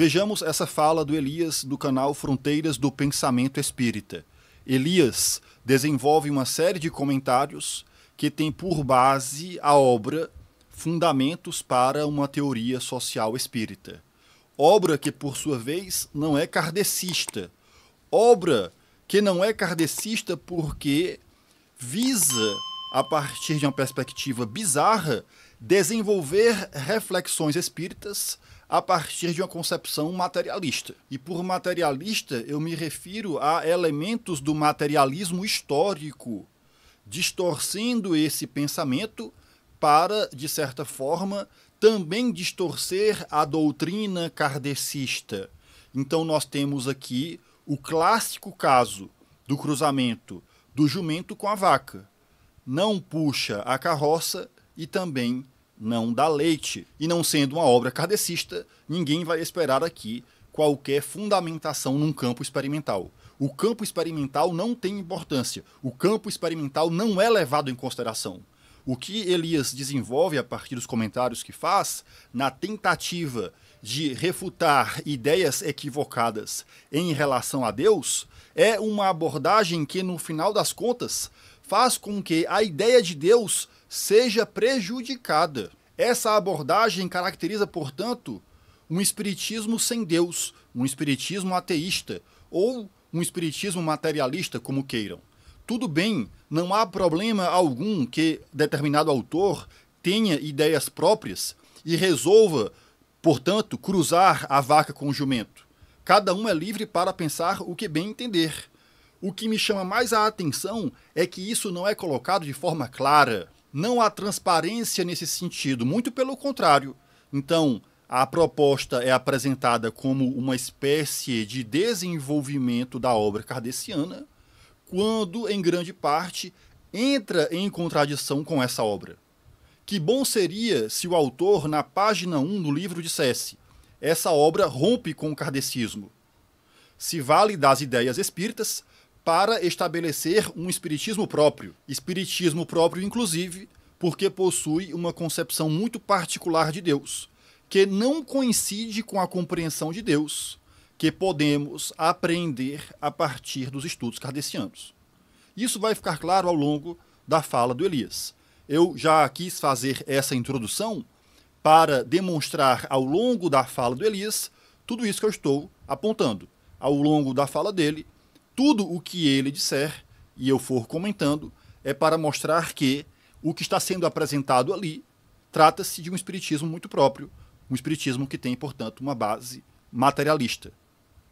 Vejamos essa fala do Elias do canal Fronteiras do Pensamento Espírita. Elias desenvolve uma série de comentários que tem por base a obra Fundamentos para uma Teoria Social Espírita. Obra que, por sua vez, não é kardecista. Obra que não é kardecista porque visa, a partir de uma perspectiva bizarra, desenvolver reflexões espíritas a partir de uma concepção materialista. E por materialista eu me refiro a elementos do materialismo histórico, distorcendo esse pensamento para, de certa forma, também distorcer a doutrina kardecista. Então nós temos aqui o clássico caso do cruzamento do jumento com a vaca. Não puxa a carroça e também não dá leite. E não sendo uma obra kardecista, ninguém vai esperar aqui qualquer fundamentação num campo experimental. O campo experimental não tem importância. O campo experimental não é levado em consideração. O que Elias desenvolve a partir dos comentários que faz, na tentativa de refutar ideias equivocadas em relação a Deus, é uma abordagem que, no final das contas, faz com que a ideia de Deus seja prejudicada. Essa abordagem caracteriza, portanto, um espiritismo sem Deus, um espiritismo ateísta ou um espiritismo materialista, como queiram. Tudo bem, não há problema algum que determinado autor tenha ideias próprias e resolva, portanto, cruzar a vaca com o jumento. Cada um é livre para pensar o que bem entender. O que me chama mais a atenção é que isso não é colocado de forma clara. Não há transparência nesse sentido, muito pelo contrário. Então, a proposta é apresentada como uma espécie de desenvolvimento da obra kardeciana, quando, em grande parte, entra em contradição com essa obra. Que bom seria se o autor, na página 1 do livro, dissesse: essa obra rompe com o kardecismo. Se vale das ideias espíritas, para estabelecer um espiritismo próprio. Espiritismo próprio, inclusive, porque possui uma concepção muito particular de Deus, que não coincide com a compreensão de Deus que podemos aprender a partir dos estudos kardecianos. Isso vai ficar claro ao longo da fala do Elias. Eu já quis fazer essa introdução para demonstrar ao longo da fala do Elias tudo isso que eu estou apontando. Ao longo da fala dele, tudo o que ele disser e eu for comentando é para mostrar que o que está sendo apresentado ali trata-se de um espiritismo muito próprio, um espiritismo que tem, portanto, uma base materialista.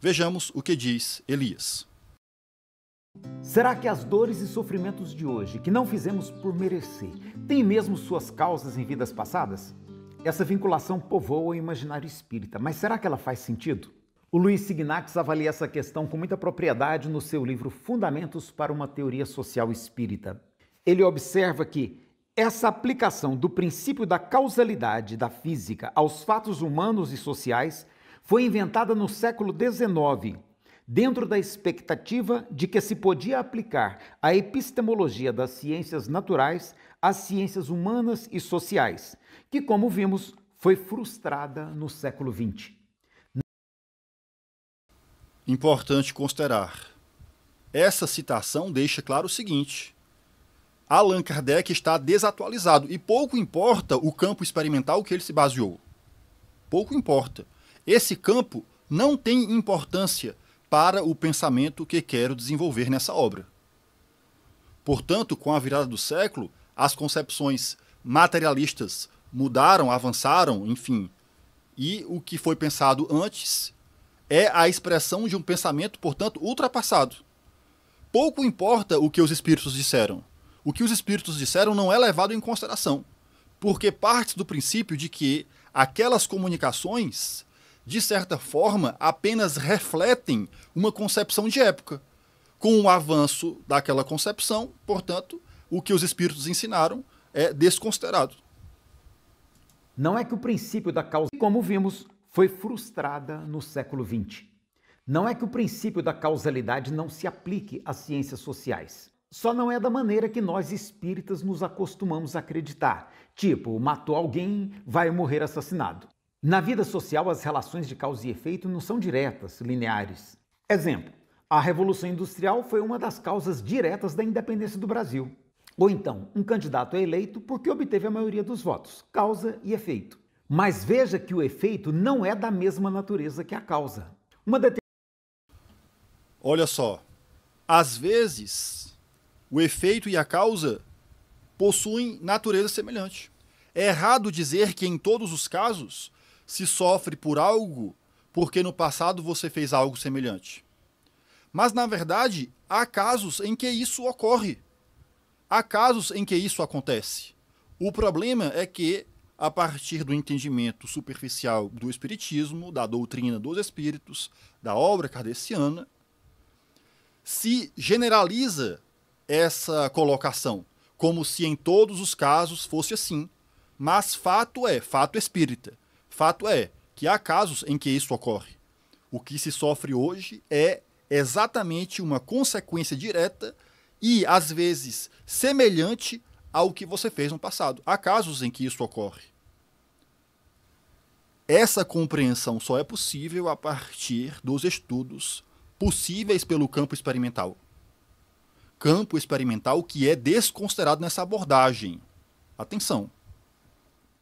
Vejamos o que diz Elias. Será que as dores e sofrimentos de hoje, que não fizemos por merecer, têm mesmo suas causas em vidas passadas? Essa vinculação povoa o imaginário espírita, mas será que ela faz sentido? O Luiz Signax avalia essa questão com muita propriedade no seu livro Fundamentos para uma Teoria Social Espírita. Ele observa que essa aplicação do princípio da causalidade da física aos fatos humanos e sociais foi inventada no século XIX, dentro da expectativa de que se podia aplicar a epistemologia das ciências naturais às ciências humanas e sociais, que, como vimos, foi frustrada no século XX. Importante considerar. Essa citação deixa claro o seguinte: Allan Kardec está desatualizado e pouco importa o campo experimental que ele se baseou. Pouco importa. Esse campo não tem importância para o pensamento que quero desenvolver nessa obra. Portanto, com a virada do século, as concepções materialistas mudaram, avançaram, enfim. E o que foi pensado antes é a expressão de um pensamento, portanto, ultrapassado. Pouco importa o que os espíritos disseram. O que os espíritos disseram não é levado em consideração, porque parte do princípio de que aquelas comunicações, de certa forma, apenas refletem uma concepção de época. Com o avanço daquela concepção, portanto, o que os espíritos ensinaram é desconsiderado. Não é que o princípio da causa, como vimos, foi frustrada no século XX. Não é que o princípio da causalidade não se aplique às ciências sociais. Só não é da maneira que nós espíritas nos acostumamos a acreditar. Tipo, matou alguém, vai morrer assassinado. Na vida social, as relações de causa e efeito não são diretas, lineares. Exemplo: a Revolução Industrial foi uma das causas diretas da independência do Brasil. Ou então, um candidato é eleito porque obteve a maioria dos votos. Causa e efeito. Mas veja que o efeito não é da mesma natureza que a causa. Uma Olha só, às vezes o efeito e a causa possuem natureza semelhante. É errado dizer que em todos os casos se sofre por algo porque no passado você fez algo semelhante. Mas na verdade, há casos em que isso ocorre. Há casos em que isso acontece. O problema é que, a partir do entendimento superficial do Espiritismo, da doutrina dos Espíritos, da obra kardeciana, se generaliza essa colocação, como se em todos os casos fosse assim. Mas fato é, fato espírita, fato é que há casos em que isso ocorre. O que se sofre hoje é exatamente uma consequência direta e, às vezes, semelhante ao que você fez no passado. Há casos em que isso ocorre. Essa compreensão só é possível a partir dos estudos possíveis pelo campo experimental. Campo experimental que é desconsiderado nessa abordagem. Atenção.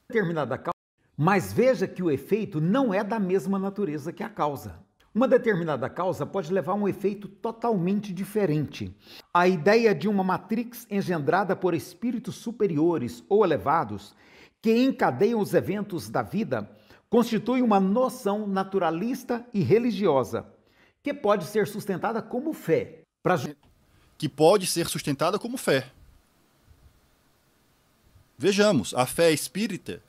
determinada causa, mas veja que o efeito não é da mesma natureza que a causa. Uma determinada causa pode levar a um efeito totalmente diferente. A ideia de uma matrix engendrada por espíritos superiores ou elevados que encadeiam os eventos da vida constitui uma noção naturalista e religiosa que pode ser sustentada como fé. Pra... Que pode ser sustentada como fé. Vejamos, a fé espírita,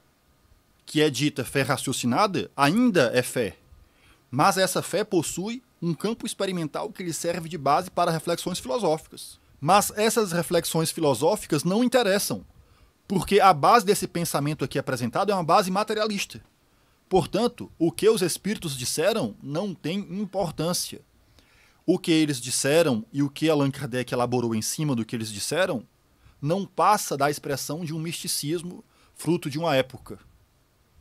que é dita fé raciocinada, ainda é fé. Mas essa fé possui um campo experimental que lhe serve de base para reflexões filosóficas. Mas essas reflexões filosóficas não interessam, porque a base desse pensamento aqui apresentado é uma base materialista. Portanto, o que os espíritos disseram não tem importância. O que eles disseram e o que Allan Kardec elaborou em cima do que eles disseram não passa da expressão de um misticismo fruto de uma época.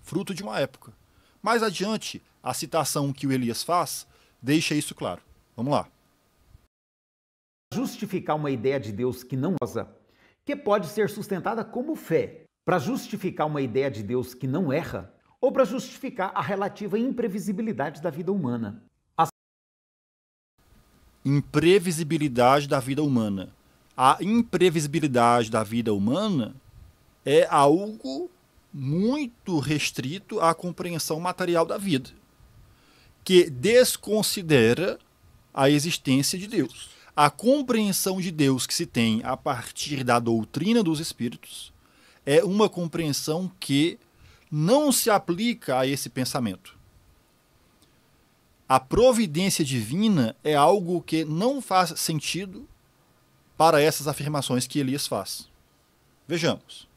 Fruto de uma época. Mais adiante, a citação que o Elias faz deixa isso claro. Vamos lá. Justificar uma ideia de Deus que não usa, que pode ser sustentada como fé. Para justificar uma ideia de Deus que não erra, ou para justificar a relativa imprevisibilidade da vida humana. A imprevisibilidade da vida humana. A imprevisibilidade da vida humana é algo muito restrito à compreensão material da vida, que desconsidera a existência de Deus. A compreensão de Deus que se tem a partir da doutrina dos espíritos é uma compreensão que não se aplica a esse pensamento. A providência divina é algo que não faz sentido para essas afirmações que Elias faz. Vejamos.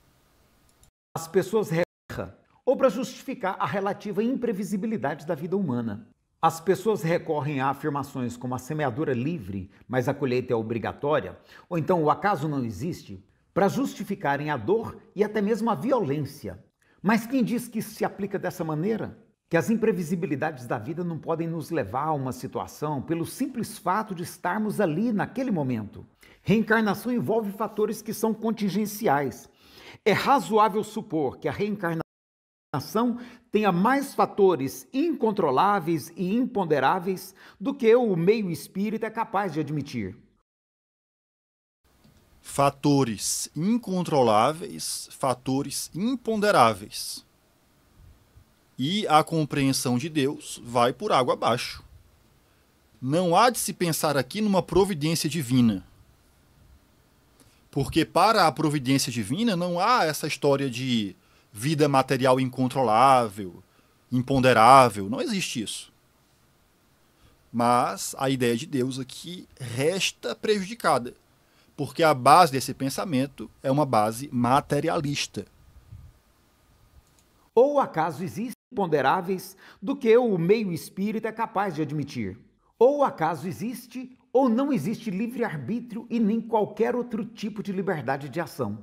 As pessoas erram, ou para justificar a relativa imprevisibilidade da vida humana. As pessoas recorrem a afirmações como a semeadura livre, mas a colheita é obrigatória, ou então o acaso não existe, para justificarem a dor e até mesmo a violência mas quem diz que isso se aplica dessa maneira? Que as imprevisibilidades da vida não podem nos levar a uma situação pelo simples fato de estarmos ali naquele momento. Reencarnação envolve fatores que são contingenciais. É razoável supor que a reencarnação tenha mais fatores incontroláveis e imponderáveis do que o meio espírita é capaz de admitir fatores incontroláveis, fatores imponderáveis. E a compreensão de Deus vai por água abaixo. Não há de se pensar aqui numa providência divina. Porque para a providência divina não há essa história de vida material incontrolável, imponderável, não existe isso. Mas a ideia de Deus aqui resta prejudicada porque a base desse pensamento é uma base materialista. Ou acaso existem ponderáveis do que o meio espírita é capaz de admitir? Ou acaso existe ou não existe livre-arbítrio e nem qualquer outro tipo de liberdade de ação?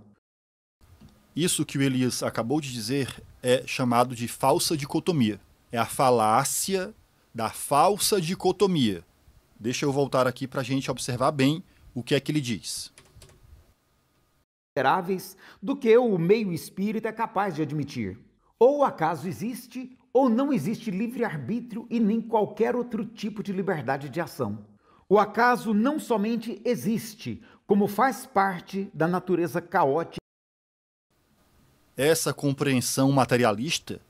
Isso que o Elias acabou de dizer é chamado de falsa dicotomia. É a falácia da falsa dicotomia. Deixa eu voltar aqui para a gente observar bem o que é que ele diz. Do que o meio espírita é capaz de admitir. Ou acaso existe ou não existe livre-arbítrio e nem qualquer outro tipo de liberdade de ação. O acaso não somente existe, como faz parte da natureza caótica. Essa compreensão materialista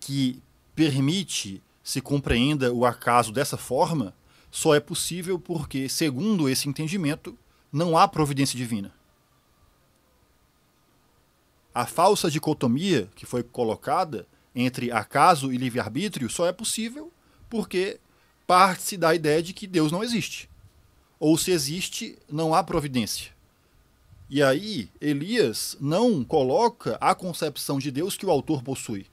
que permite se compreenda o acaso dessa forma só é possível porque, segundo esse entendimento, não há providência divina. A falsa dicotomia que foi colocada entre acaso e livre-arbítrio só é possível porque parte-se da ideia de que Deus não existe. Ou se existe, não há providência. E aí, Elias não coloca a concepção de Deus que o autor possui.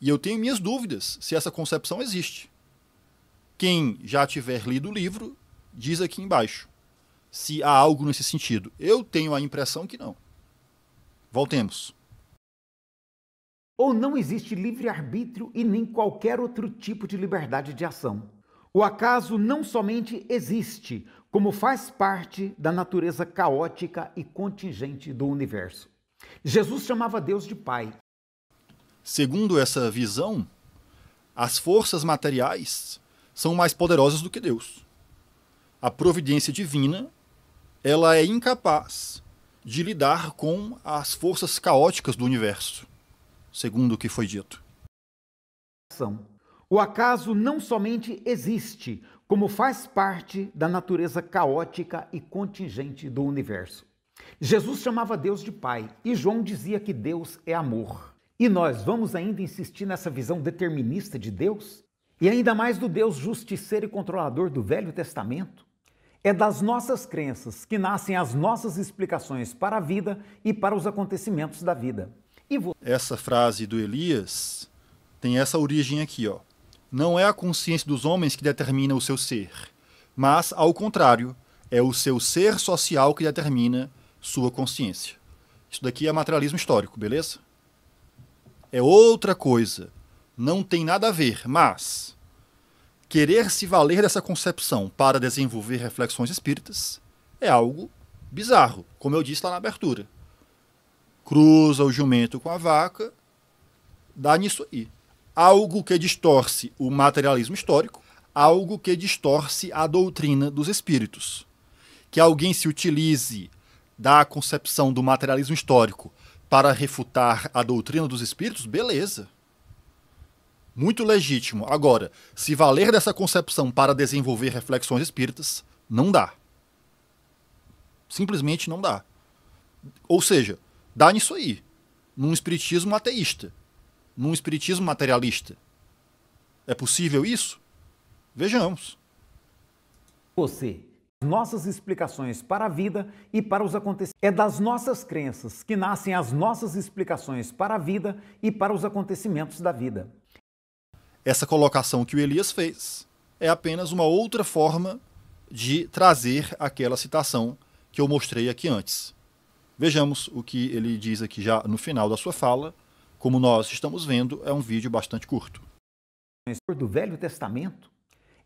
E eu tenho minhas dúvidas se essa concepção existe. Quem já tiver lido o livro, diz aqui embaixo se há algo nesse sentido. Eu tenho a impressão que não. Voltemos. Ou não existe livre-arbítrio e nem qualquer outro tipo de liberdade de ação. O acaso não somente existe, como faz parte da natureza caótica e contingente do universo. Jesus chamava Deus de Pai. Segundo essa visão, as forças materiais são mais poderosas do que Deus. A providência divina, ela é incapaz de lidar com as forças caóticas do universo, segundo o que foi dito. O acaso não somente existe, como faz parte da natureza caótica e contingente do universo. Jesus chamava Deus de Pai e João dizia que Deus é amor. E nós vamos ainda insistir nessa visão determinista de Deus? E ainda mais do Deus justiceiro e controlador do Velho Testamento? É das nossas crenças que nascem as nossas explicações para a vida e para os acontecimentos da vida. Vo... Essa frase do Elias tem essa origem aqui, ó. Não é a consciência dos homens que determina o seu ser, mas, ao contrário, é o seu ser social que determina sua consciência. Isso daqui é materialismo histórico, beleza? É outra coisa. Não tem nada a ver, mas querer se valer dessa concepção para desenvolver reflexões espíritas é algo bizarro, como eu disse lá na abertura. Cruza o jumento com a vaca, dá nisso aí. Algo que distorce o materialismo histórico, algo que distorce a doutrina dos espíritos. Que alguém se utilize da concepção do materialismo histórico para refutar a doutrina dos espíritos, beleza muito legítimo. Agora, se valer dessa concepção para desenvolver reflexões espíritas, não dá. Simplesmente não dá. Ou seja, dá nisso aí. Num espiritismo ateísta. Num espiritismo materialista. É possível isso? Vejamos. Você. Nossas explicações para a vida e para os acontecimentos. É das nossas crenças que nascem as nossas explicações para a vida e para os acontecimentos da vida. Essa colocação que o Elias fez é apenas uma outra forma de trazer aquela citação que eu mostrei aqui antes. Vejamos o que ele diz aqui já no final da sua fala. Como nós estamos vendo, é um vídeo bastante curto. Do Velho Testamento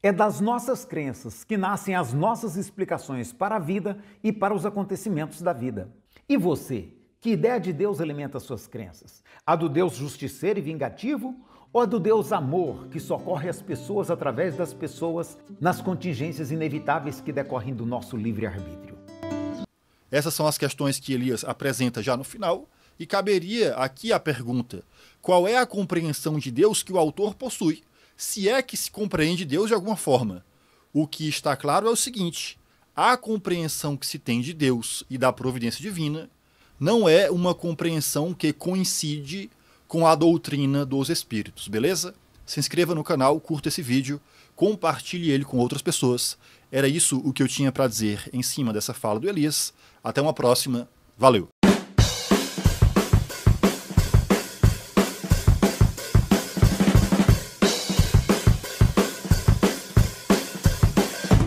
é das nossas crenças que nascem as nossas explicações para a vida e para os acontecimentos da vida. E você, que ideia de Deus alimenta suas crenças? A do Deus justiceiro e vingativo a do Deus amor, que socorre as pessoas através das pessoas nas contingências inevitáveis que decorrem do nosso livre-arbítrio? Essas são as questões que Elias apresenta já no final, e caberia aqui a pergunta: qual é a compreensão de Deus que o autor possui, se é que se compreende Deus de alguma forma? O que está claro é o seguinte: a compreensão que se tem de Deus e da providência divina não é uma compreensão que coincide com a doutrina dos espíritos, beleza? Se inscreva no canal, curta esse vídeo, compartilhe ele com outras pessoas. Era isso o que eu tinha para dizer em cima dessa fala do Elias. Até uma próxima. Valeu!